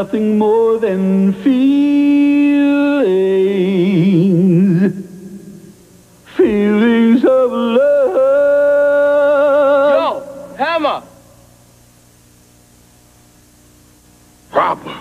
nothing more than feelings, feelings of love. Yo, Hammer! Proper.